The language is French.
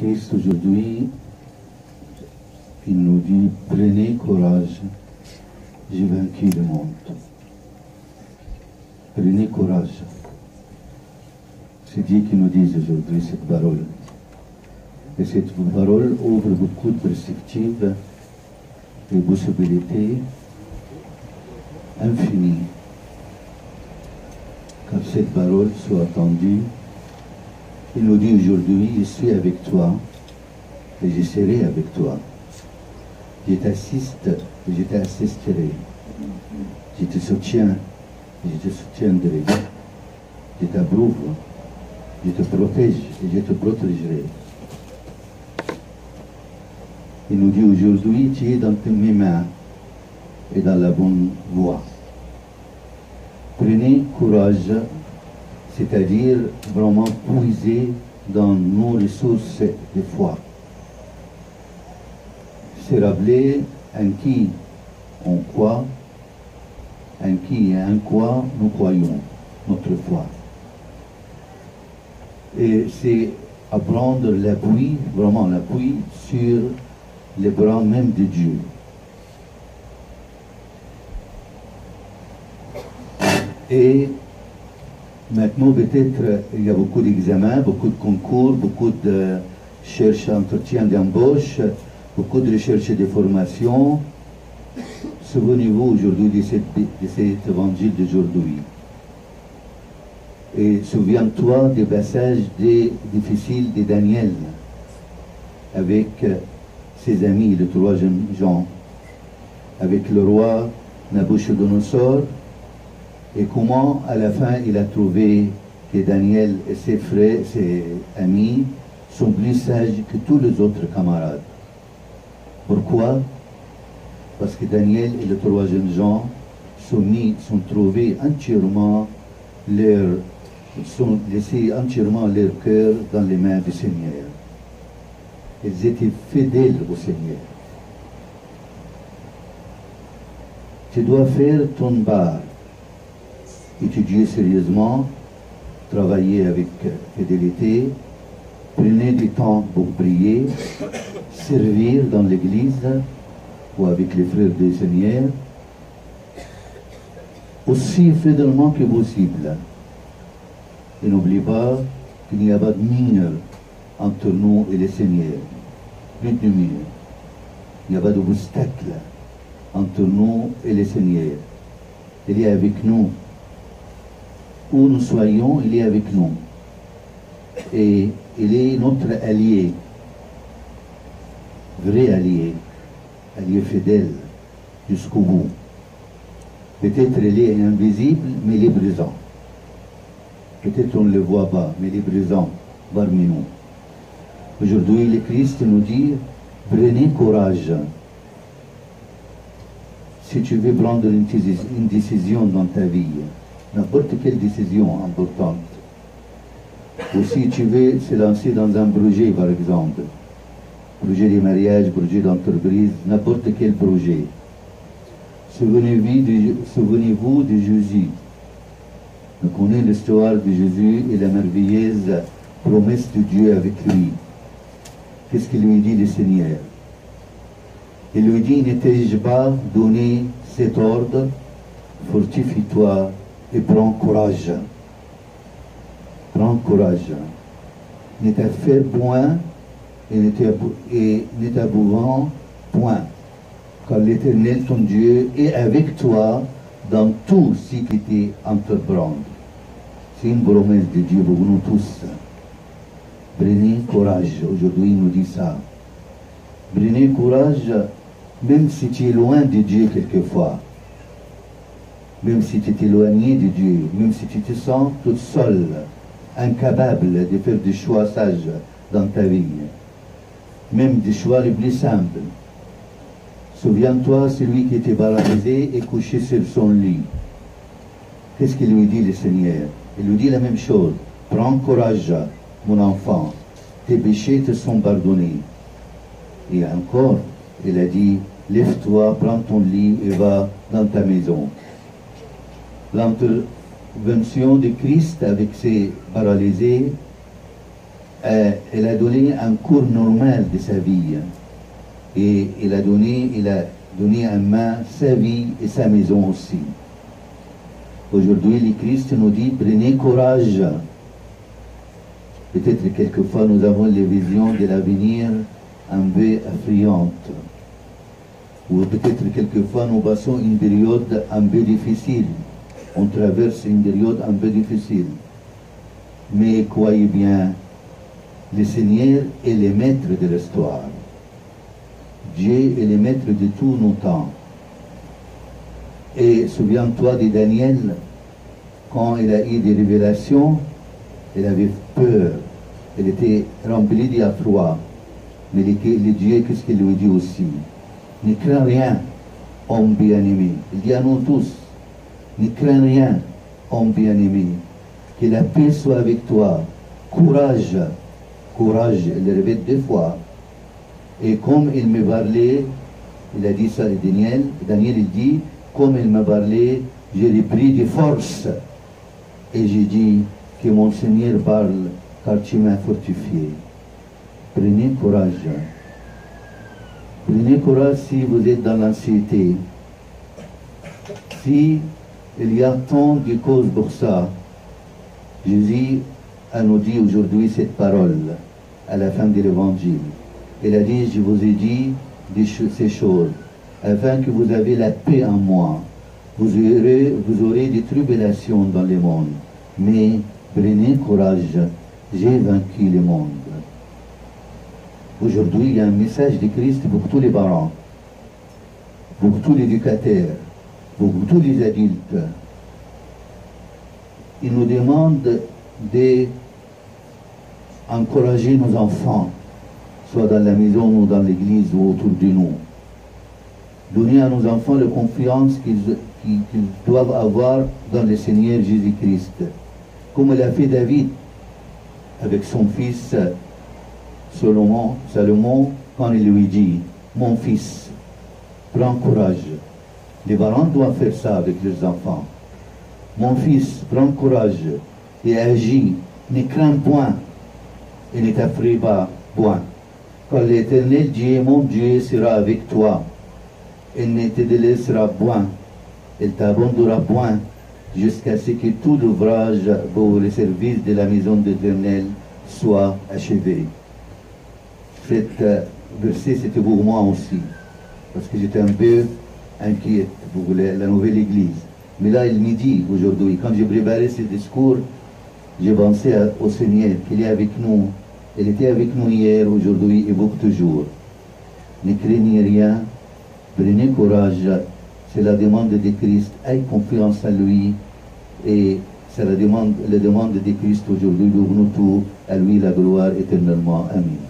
Christ aujourd'hui, il nous dit prenez courage, j'ai vaincu le monde. Prenez courage. C'est Dieu qui nous dit aujourd'hui cette parole. Et cette parole ouvre beaucoup de perspectives et possibilités infinies. Cette parole soit entendue, il nous dit aujourd'hui, je suis avec toi et je serai avec toi. Je t'assiste et je t'assisterai. Je te soutiens et je te soutiendrai. Je t'approuve, je te protège et je te protégerai. Il nous dit aujourd'hui, tu es dans mes mains et dans la bonne voie. Prenez courage, c'est-à-dire vraiment puiser dans nos ressources de foi. Se rappeler en qui on croit, en qui et en quoi nous croyons, notre foi. Et c'est apprendre l'appui, vraiment l'appui sur les bras même de Dieu. Et maintenant, peut-être, il y a beaucoup d'examens, beaucoup de concours, beaucoup de recherches, entretiens d'embauche, beaucoup de recherches et de formation. Souvenez-vous aujourd'hui de, cet évangile d'aujourd'hui. Et souviens-toi des passages difficiles de Daniel avec euh, ses amis, le troisième Jean, avec le roi Nabuchodonosor, et comment à la fin il a trouvé que Daniel et ses frères, ses amis, sont plus sages que tous les autres camarades. Pourquoi? Parce que Daniel et le troisième Jean sont, mis, sont trouvés entièrement leur, sont laissés entièrement leur cœur dans les mains du Seigneur. Ils étaient fidèles au Seigneur. Tu dois faire ton bar, étudier sérieusement, travailler avec fidélité, prenez du temps pour prier, servir dans l'église ou avec les frères du Seigneur, aussi fidèlement que possible. Et n'oublie pas qu'il n'y a pas de mur entre nous et le Seigneur. Plus de mur. Il n'y a pas d'obstacle entre nous et le Seigneur. Il est avec nous. Où nous soyons, il est avec nous. Et il est notre allié, vrai allié, allié fidèle jusqu'au bout. Peut-être il est invisible, mais il est présent. Peut-être on ne le voit pas, mais il est présent parmi nous. Aujourd'hui, le Christ nous dit, prenez courage. Si tu veux prendre une décis- une décision dans ta vie, n'importe quelle décision importante, ou si tu veux se lancer dans un projet, par exemple, projet de mariage, projet d'entreprise, n'importe quel projet, souvenez-vous de, Jésus. On connaît l'histoire de Jésus et la merveilleuse promesse de Dieu avec lui. Qu'est-ce qu'il lui dit le Seigneur? Il lui dit, ne t'ai-je pas donné cet ordre? Fortifie-toi et prends courage. Prends courage. Ne t'affaire point et ne t'abou- et ne t'abouvrant point. Car l'Éternel, ton Dieu, est avec toi dans tout ce qui t'est. C'est une promesse de Dieu pour nous tous. Prenez courage. Aujourd'hui, il nous dit ça. Prenez courage, même si tu es loin de Dieu quelquefois. Même si tu es éloigné de Dieu, même si tu te sens toute seule, incapable de faire des choix sages dans ta vie. Même des choix les plus simples. Souviens-toi, celui qui était paralysé et couché sur son lit. Qu'est-ce qu'il lui dit le Seigneur? Il lui dit la même chose. Prends courage, mon enfant. Tes péchés te sont pardonnés. Et encore, il a dit, lève-toi, prends ton lit et va dans ta maison. L'intervention de Christ avec ses paralysés, euh, elle a donné un cours normal de sa vie. Et il a donné, il a donné en main sa vie et sa maison aussi. Aujourd'hui, le Christ nous dit, prenez courage. Peut-être quelquefois nous avons les visions de l'avenir un peu effrayantes. Ou peut-être quelquefois nous passons une période un peu difficile. On traverse une période un peu difficile. Mais croyez bien, le Seigneur est le maître de l'histoire. Dieu est le maître de tous nos temps. Et souviens-toi de Daniel, quand il a eu des révélations, il avait peur. Il était rempli d'effroi. Mais le, le Dieu, qu'est-ce qu'il lui dit aussi? Ne crains rien, homme bien-aimé. Il dit à nous tous, ne crains rien, homme bien-aimé. Que la paix soit avec toi. Courage, courage, il le répète deux fois. Et comme il me parlait, il a dit ça à Daniel, Daniel il dit, comme il m'a parlé, j'ai repris de force. Et j'ai dit que mon Seigneur parle, car tu m'as fortifié. Prenez courage. Prenez courage si vous êtes dans l'anxiété. Si il y a tant de causes pour ça, Jésus a nous dit aujourd'hui cette parole à la fin de l'évangile. Il a dit, je vous ai dit ces choses, afin que vous avez la paix en moi. Vous aurez, vous aurez des tribulations dans le monde, mais prenez courage, j'ai vaincu le monde. Aujourd'hui, il y a un message de Christ pour tous les parents, pour tous les éducateurs, pour tous les adultes. Il nous demande d'encourager nos enfants, soit dans la maison ou dans l'église ou autour de nous. Donner à nos enfants la confiance qu'ils doivent avoir dans le Seigneur Jésus-Christ. Comme l'a fait David avec son fils Salomon, quand il lui dit, mon fils, prends courage. Les parents doivent faire ça avec leurs enfants. Mon fils, prends courage et agis, ne crains point et ne t'affraie pas point. Car l'éternel Dieu, mon Dieu, sera avec toi. Il ne te délaissera point, il t'abandonnera point, jusqu'à ce que tout l'ouvrage pour le service de la maison de l'éternel soit achevé. Cet verset, c'était pour moi aussi, parce que j'étais un peu inquiète pour la, la nouvelle église. Mais là, il me dit aujourd'hui, quand j'ai préparé ce discours, j'ai pensé à- au Seigneur, qu'il est avec nous. Il était avec nous hier, aujourd'hui et pour toujours. Ne craignez rien, prenez courage, c'est la demande de Christ, aie confiance en lui et c'est la demande, la demande de Christ aujourd'hui pour nous tous, à lui la gloire éternellement. Amen.